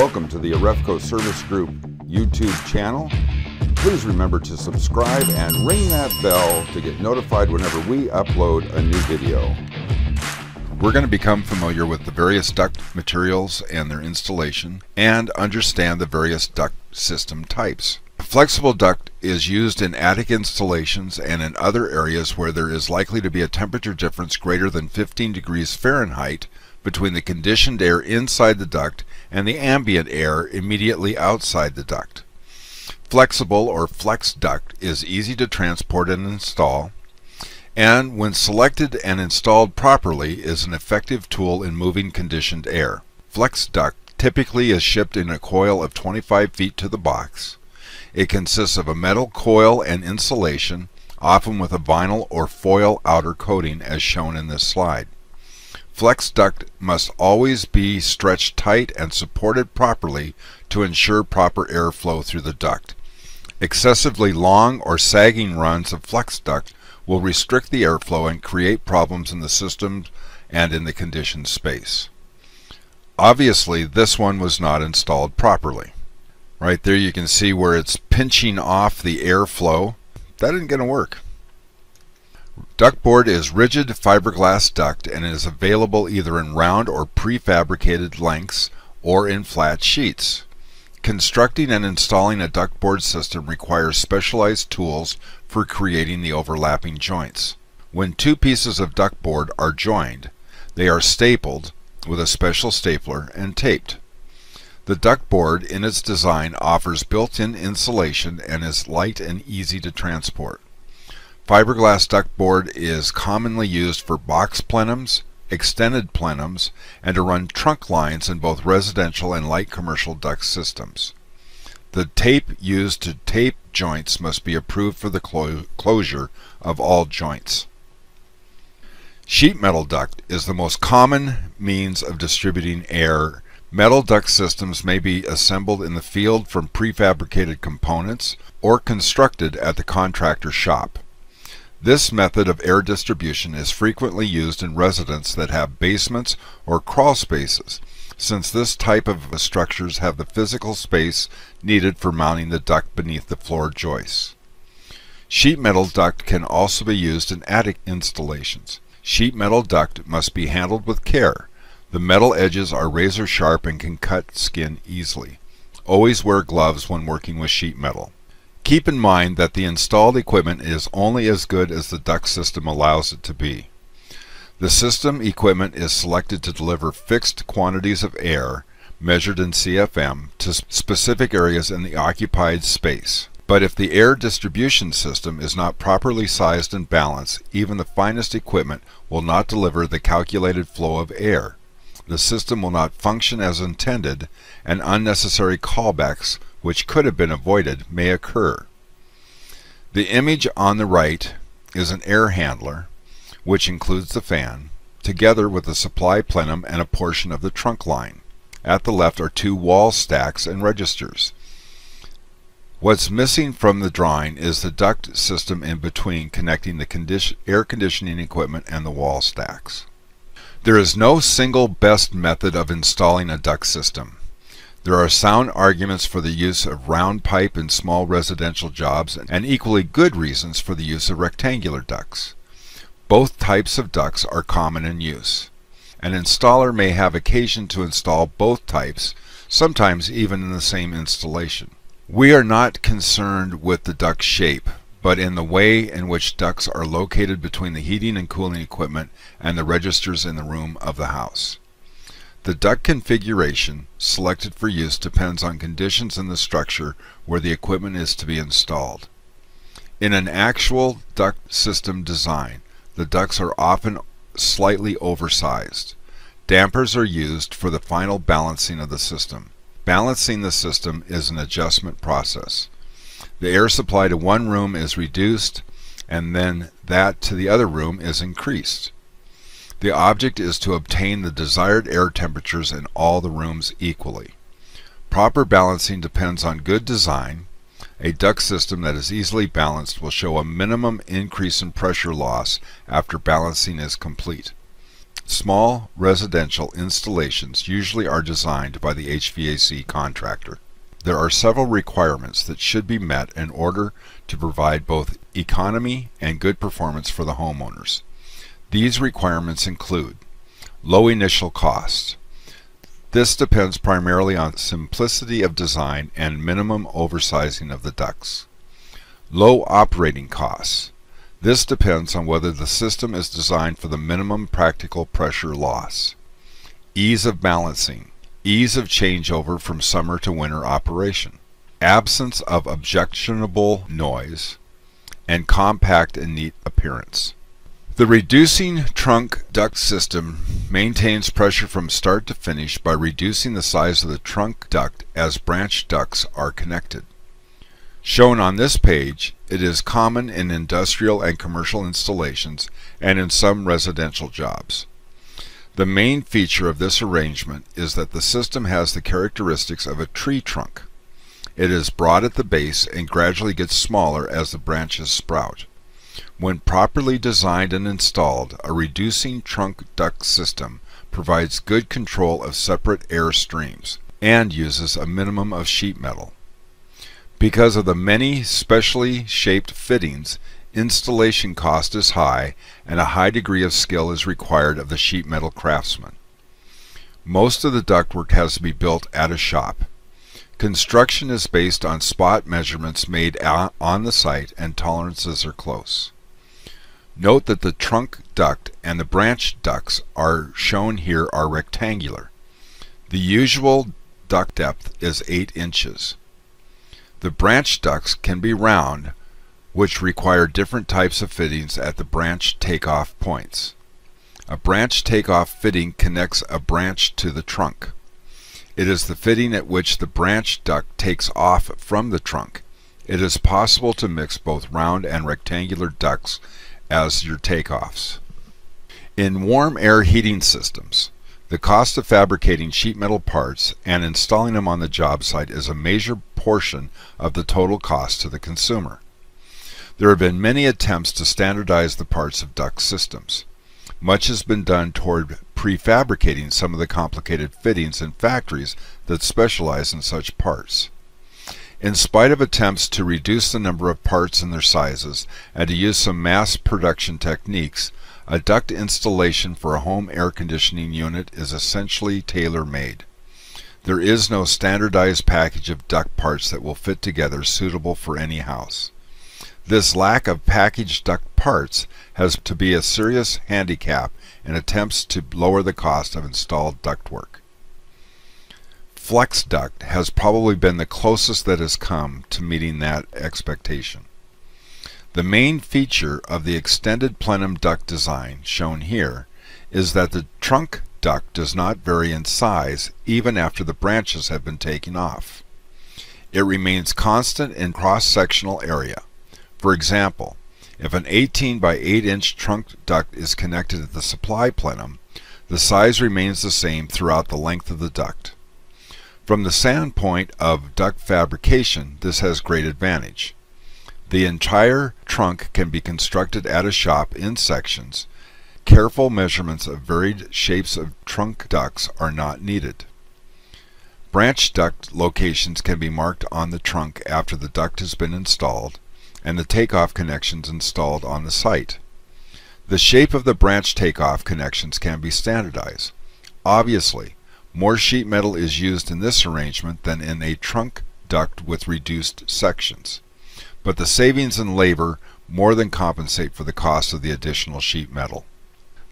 Welcome to the Arefco Service Group YouTube channel. Please remember to subscribe and ring that bell to get notified whenever we upload a new video. We're going to become familiar with the various duct materials and their installation and understand the various duct system types. Flexible duct is used in attic installations and in other areas where there is likely to be a temperature difference greater than 15 degrees Fahrenheit between the conditioned air inside the duct and the ambient air immediately outside the duct. Flexible or flex duct is easy to transport and install and when selected and installed properly is an effective tool in moving conditioned air. Flex duct typically is shipped in a coil of 25 feet to the box. It consists of a metal coil and insulation, often with a vinyl or foil outer coating as shown in this slide. Flex duct must always be stretched tight and supported properly to ensure proper airflow through the duct. Excessively long or sagging runs of flex duct will restrict the airflow and create problems in the system and in the conditioned space. Obviously this one was not installed properly. Right there you can see where it's pinching off the airflow. That isn't going to work. Ductboard is rigid fiberglass duct and is available either in round or prefabricated lengths or in flat sheets. Constructing and installing a ductboard system requires specialized tools for creating the overlapping joints. When two pieces of ductboard are joined, they are stapled with a special stapler and taped. The ductboard in its design offers built-in insulation and is light and easy to transport. Fiberglass ductboard is commonly used for box plenums, extended plenums, and to run trunk lines in both residential and light commercial duct systems. The tape used to tape joints must be approved for the clo closure of all joints. Sheet metal duct is the most common means of distributing air. Metal duct systems may be assembled in the field from prefabricated components or constructed at the contractor shop. This method of air distribution is frequently used in residences that have basements or crawl spaces, since this type of structures have the physical space needed for mounting the duct beneath the floor joists. Sheet metal duct can also be used in attic installations. Sheet metal duct must be handled with care. The metal edges are razor sharp and can cut skin easily. Always wear gloves when working with sheet metal. Keep in mind that the installed equipment is only as good as the duct system allows it to be. The system equipment is selected to deliver fixed quantities of air, measured in CFM, to specific areas in the occupied space. But if the air distribution system is not properly sized and balanced, even the finest equipment will not deliver the calculated flow of air. The system will not function as intended, and unnecessary callbacks which could have been avoided, may occur. The image on the right is an air handler, which includes the fan, together with the supply plenum and a portion of the trunk line. At the left are two wall stacks and registers. What's missing from the drawing is the duct system in between connecting the condition air conditioning equipment and the wall stacks. There is no single best method of installing a duct system. There are sound arguments for the use of round pipe in small residential jobs and equally good reasons for the use of rectangular ducts. Both types of ducts are common in use. An installer may have occasion to install both types, sometimes even in the same installation. We are not concerned with the duct shape, but in the way in which ducts are located between the heating and cooling equipment and the registers in the room of the house. The duct configuration selected for use depends on conditions in the structure where the equipment is to be installed. In an actual duct system design, the ducts are often slightly oversized. Dampers are used for the final balancing of the system. Balancing the system is an adjustment process. The air supply to one room is reduced and then that to the other room is increased. The object is to obtain the desired air temperatures in all the rooms equally. Proper balancing depends on good design. A duct system that is easily balanced will show a minimum increase in pressure loss after balancing is complete. Small residential installations usually are designed by the HVAC contractor. There are several requirements that should be met in order to provide both economy and good performance for the homeowners. These requirements include low initial cost. This depends primarily on simplicity of design and minimum oversizing of the ducts. Low operating costs. This depends on whether the system is designed for the minimum practical pressure loss. Ease of balancing. Ease of changeover from summer to winter operation. Absence of objectionable noise. And compact and neat appearance. The reducing trunk duct system maintains pressure from start to finish by reducing the size of the trunk duct as branch ducts are connected. Shown on this page, it is common in industrial and commercial installations and in some residential jobs. The main feature of this arrangement is that the system has the characteristics of a tree trunk. It is broad at the base and gradually gets smaller as the branches sprout. When properly designed and installed, a reducing trunk duct system provides good control of separate air streams and uses a minimum of sheet metal. Because of the many specially shaped fittings, installation cost is high and a high degree of skill is required of the sheet metal craftsman. Most of the ductwork has to be built at a shop. Construction is based on spot measurements made on the site and tolerances are close. Note that the trunk duct and the branch ducts are shown here are rectangular. The usual duct depth is 8 inches. The branch ducts can be round, which require different types of fittings at the branch takeoff points. A branch takeoff fitting connects a branch to the trunk. It is the fitting at which the branch duct takes off from the trunk. It is possible to mix both round and rectangular ducts as your takeoffs. In warm air heating systems, the cost of fabricating sheet metal parts and installing them on the job site is a major portion of the total cost to the consumer. There have been many attempts to standardize the parts of duct systems. Much has been done toward prefabricating some of the complicated fittings in factories that specialize in such parts. In spite of attempts to reduce the number of parts and their sizes and to use some mass production techniques, a duct installation for a home air conditioning unit is essentially tailor-made. There is no standardized package of duct parts that will fit together suitable for any house. This lack of packaged duct parts has to be a serious handicap in attempts to lower the cost of installed ductwork. Flex duct has probably been the closest that has come to meeting that expectation. The main feature of the extended plenum duct design, shown here, is that the trunk duct does not vary in size even after the branches have been taken off. It remains constant in cross-sectional area. For example, if an 18 by 8 inch trunk duct is connected to the supply plenum, the size remains the same throughout the length of the duct. From the standpoint of duct fabrication, this has great advantage. The entire trunk can be constructed at a shop in sections. Careful measurements of varied shapes of trunk ducts are not needed. Branch duct locations can be marked on the trunk after the duct has been installed and the takeoff connections installed on the site. The shape of the branch takeoff connections can be standardized. Obviously, more sheet metal is used in this arrangement than in a trunk duct with reduced sections but the savings in labor more than compensate for the cost of the additional sheet metal.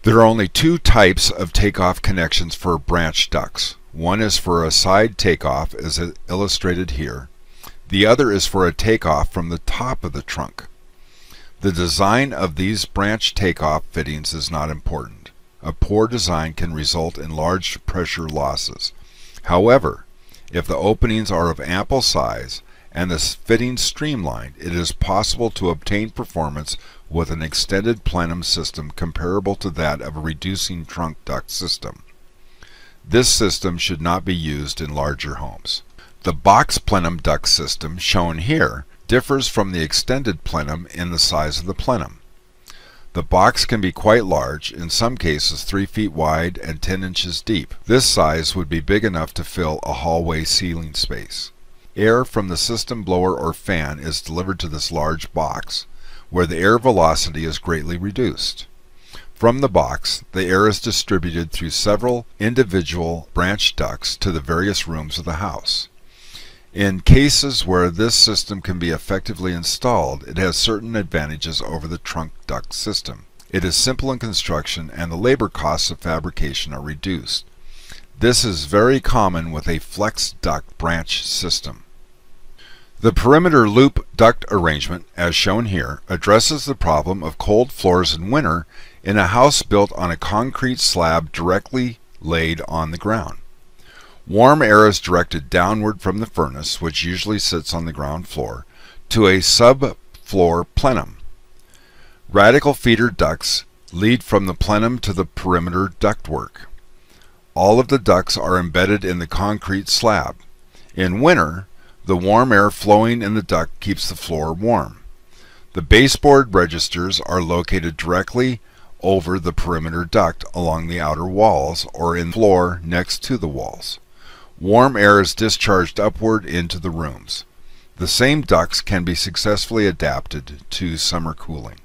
There are only two types of takeoff connections for branch ducts. One is for a side takeoff as illustrated here. The other is for a takeoff from the top of the trunk. The design of these branch takeoff fittings is not important. A poor design can result in large pressure losses. However, if the openings are of ample size, and the fitting streamlined, it is possible to obtain performance with an extended plenum system comparable to that of a reducing trunk duct system. This system should not be used in larger homes. The box plenum duct system shown here differs from the extended plenum in the size of the plenum. The box can be quite large, in some cases 3 feet wide and 10 inches deep. This size would be big enough to fill a hallway ceiling space. Air from the system blower or fan is delivered to this large box, where the air velocity is greatly reduced. From the box, the air is distributed through several individual branch ducts to the various rooms of the house. In cases where this system can be effectively installed, it has certain advantages over the trunk duct system. It is simple in construction and the labor costs of fabrication are reduced. This is very common with a flex duct branch system. The perimeter loop duct arrangement, as shown here, addresses the problem of cold floors in winter in a house built on a concrete slab directly laid on the ground. Warm air is directed downward from the furnace, which usually sits on the ground floor, to a subfloor plenum. Radial feeder ducts lead from the plenum to the perimeter ductwork. All of the ducts are embedded in the concrete slab. In winter, the warm air flowing in the duct keeps the floor warm. The baseboard registers are located directly over the perimeter duct along the outer walls or in the floor next to the walls. Warm air is discharged upward into the rooms. The same ducts can be successfully adapted to summer cooling.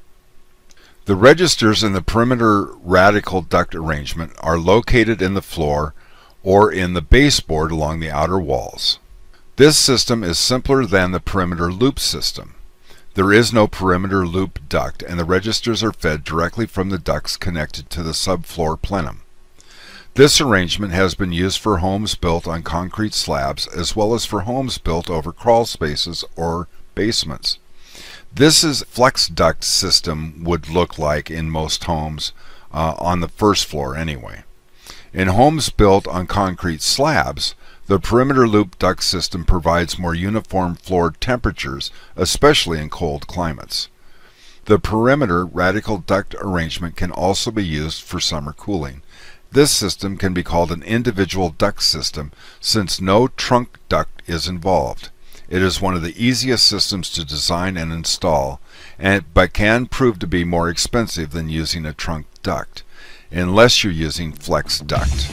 The registers in the perimeter radial duct arrangement are located in the floor or in the baseboard along the outer walls. This system is simpler than the perimeter loop system. There is no perimeter loop duct and the registers are fed directly from the ducts connected to the subfloor plenum. This arrangement has been used for homes built on concrete slabs as well as for homes built over crawl spaces or basements. This is flex duct system would look like in most homes uh, on the first floor anyway. In homes built on concrete slabs, the perimeter loop duct system provides more uniform floor temperatures, especially in cold climates. The perimeter radial duct arrangement can also be used for summer cooling. This system can be called an individual duct system since no trunk duct is involved. It is one of the easiest systems to design and install, and, but can prove to be more expensive than using a trunk duct, unless you're using flex duct.